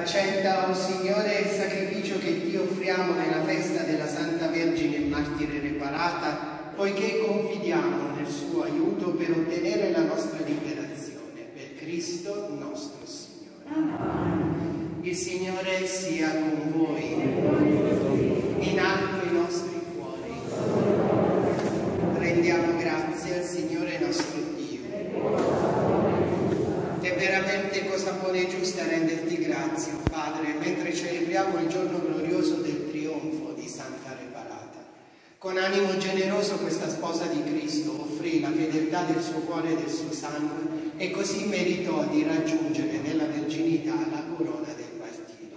Accetta, o oh Signore, il sacrificio che ti offriamo nella festa della Santa Vergine Martire Reparata poiché confidiamo nel suo aiuto per ottenere la nostra liberazione. Per Cristo nostro Signore. Il Signore sia con voi. In alto i nostri cuori. Rendiamo grazie al Signore nostro Dio. È veramente cosa buona e giusta renderti grazie, Padre, mentre celebriamo il giorno glorioso del trionfo di Santa Reparata. Con animo generoso questa sposa di Cristo offrì la fedeltà del suo cuore e del suo sangue e così meritò di raggiungere nella verginità la corona del martirio.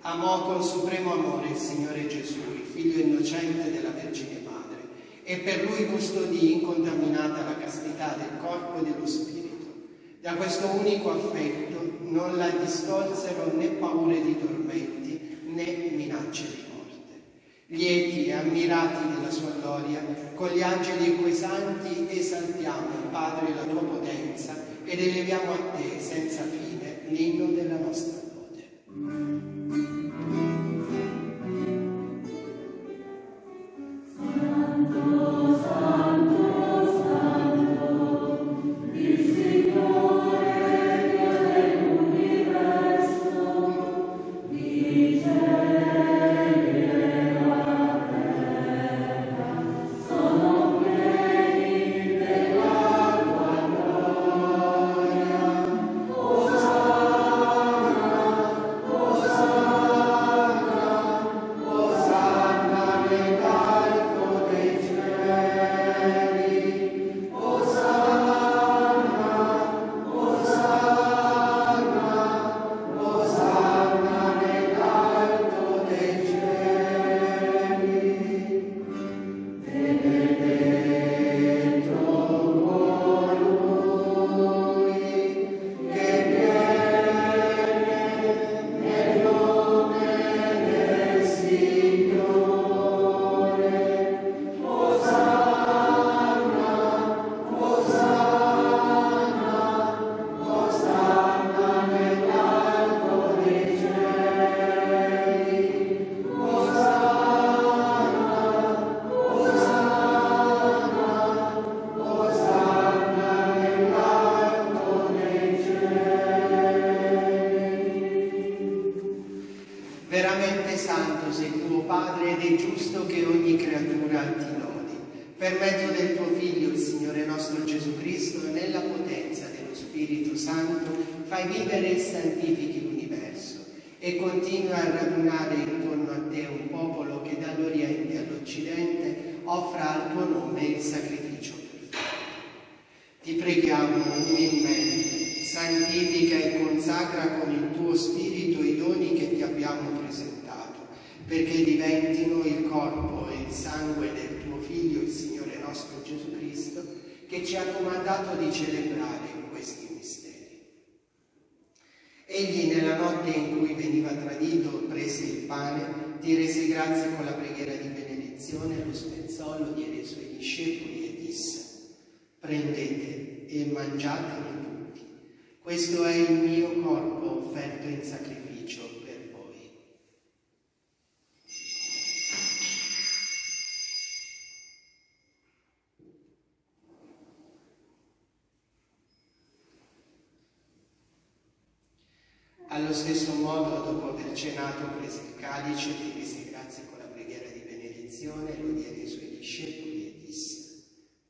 Amò con supremo amore il Signore Gesù, il figlio innocente della Vergine Madre, e per lui custodì incontaminata la castità del corpo e dello spirito. Da questo unico affetto non la distolsero né paure di tormenti né minacce di Lieti e ammirati della sua gloria, con gli angeli e coi santi esaltiamo, Padre, la tua potenza ed eleviamo a te senza fine l'inno della nostra Santo, fai vivere e santifichi l'universo e continua a radunare intorno a te un popolo che dall'Oriente all'Occidente offra al tuo nome il sacrificio Ti preghiamo umilmente, santifica e consacra con il tuo spirito i doni che ti abbiamo presentato, perché diventino il corpo e il sangue del tuo Figlio, il Signore nostro Gesù Cristo, che ci ha comandato di celebrare in questi misteri. Egli nella notte in cui veniva tradito prese il pane, ti rese grazie con la preghiera di benedizione, lo spezzò, lo diede ai suoi discepoli e disse prendete e mangiatene tutti. Questo è il mio corpo Allo stesso modo, dopo aver cenato, prese il calice, ti rese grazie con la preghiera di benedizione, lo diede ai suoi discepoli e disse,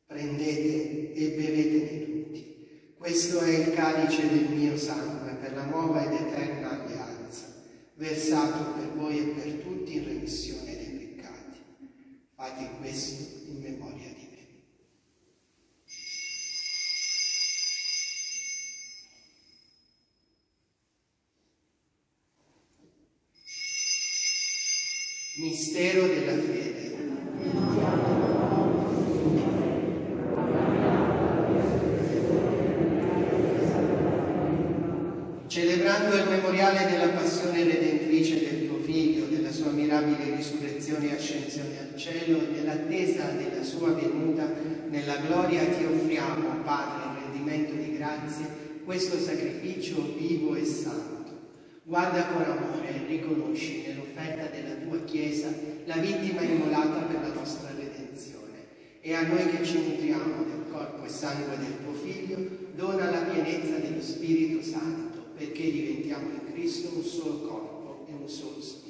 prendete e bevetene tutti. Questo è il calice del mio sangue per la nuova ed eterna alleanza, versato per voi e per tutti in remissione dei peccati. Fate questo in memoria di Mistero della fede. Celebrando il memoriale della passione redentrice del tuo figlio, della sua mirabile risurrezione e ascensione al cielo e dell'attesa della sua venuta nella gloria, ti offriamo, Padre, in rendimento di grazie, questo sacrificio vivo e santo. Guarda con amore e riconosci nell'offerta la vittima immolata per la nostra redenzione. E a noi che ci nutriamo del corpo e sangue del tuo Figlio, dona la pienezza dello Spirito Santo, perché diventiamo in Cristo un solo corpo e un solo Spirito.